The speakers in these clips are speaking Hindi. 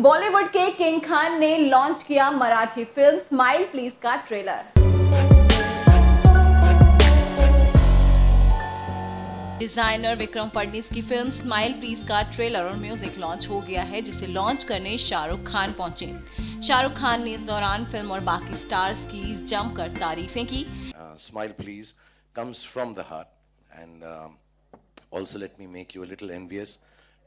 बॉलीवुड के किंग खान ने लॉन्च किया मराठी फ़िल्म स्माइल प्लीज़ का ट्रेलर। डिज़ाइनर विक्रम फडनीस की फ़िल्म स्माइल प्लीज़ का ट्रेलर और म्यूज़िक लॉन्च हो गया है जिसे लॉन्च करने शाहरुख खान पहुँचे। शाहरुख खान ने इस दौरान फ़िल्म और बाकी स्टार्स की जमकर तारीफें की। Smile please comes from the heart and also let me make you little envious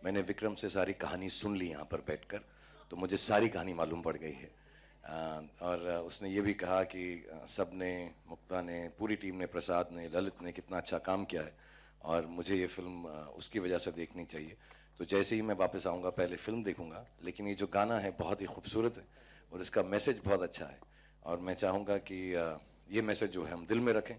मैंने विक्रम से सारी कहानी सुन ली यहाँ पर बैठकर। तो मुझे सारी कहानी मालूम पड़ गई है। और उसने ये भी कहा कि सबने मुक्ता ने, पूरी टीम ने, प्रसाद ने, ललित ने कितना अच्छा काम किया है और मुझे ये फ़िल्म उसकी वजह से देखनी चाहिए। तो जैसे ही मैं वापस आऊँगा, पहले फ़िल्म देखूँगा, लेकिन ये जो गाना है बहुत ही खूबसूरत है और इसका मैसेज बहुत अच्छा है। और मैं चाहूँगा कि ये मैसेज जो है हम दिल में रखें।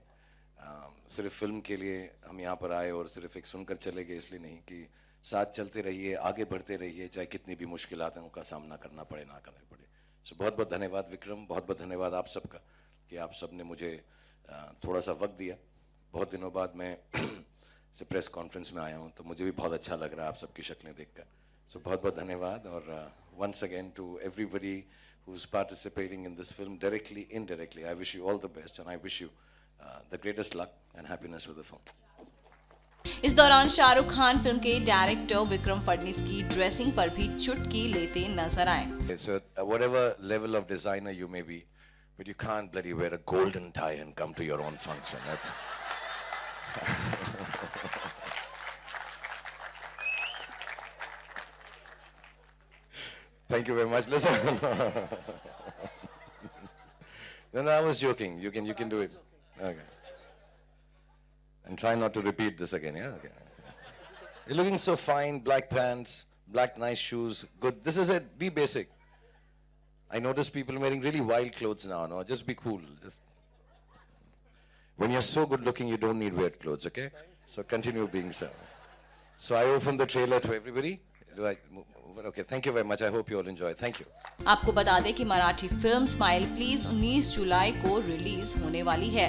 सिर्फ़ फ़िल्म के लिए हम यहाँ पर आए और सिर्फ़ एक सुनकर चले गए, इसलिए नहीं कि साथ चलते रहिए आगे बढ़ते रहिए चाहे कितनी भी मुश्किल उनका सामना करना पड़े ना करना पड़े सो बहुत बहुत धन्यवाद विक्रम बहुत बहुत धन्यवाद आप सबका कि आप सबने मुझे थोड़ा सा वक्त दिया बहुत दिनों बाद मैं से प्रेस कॉन्फ्रेंस में आया हूँ तो मुझे भी बहुत अच्छा लग रहा है आप सबकी शक्लें देखकर सो so, बहुत बहुत धन्यवाद और once again to everybody who is participating in this film directly. I wish you all the best and I wish you uh, the greatest luck and happiness with the film. इस दौरान शाहरुख खान फ़िल्म के डायरेक्टर विक्रम फडनीस की ड्रेसिंग पर भी चुटकी लेते नज़र आए so uh, whatever level of designer you may be but you can't bloody wear a golden tie and come to your own function that's Thank you very much. Listen. no, no, I was joking. You can, you can do it. Okay. Try not to repeat this again, yeah? Okay. You're looking so fine, black pants, black nice shoes, good. This is it, be basic. I notice people wearing really wild clothes now, no? Just be cool. Just when you're so good looking, you don't need weird clothes, okay? So continue being so. So I open the trailer to everybody. Do I Okay, thank you very much I hope you all enjoy thank you आपको बता दें कि मराठी फ़िल्म स्माइल प्लीज़ 19 जुलाई को रिलीज़ होने वाली है।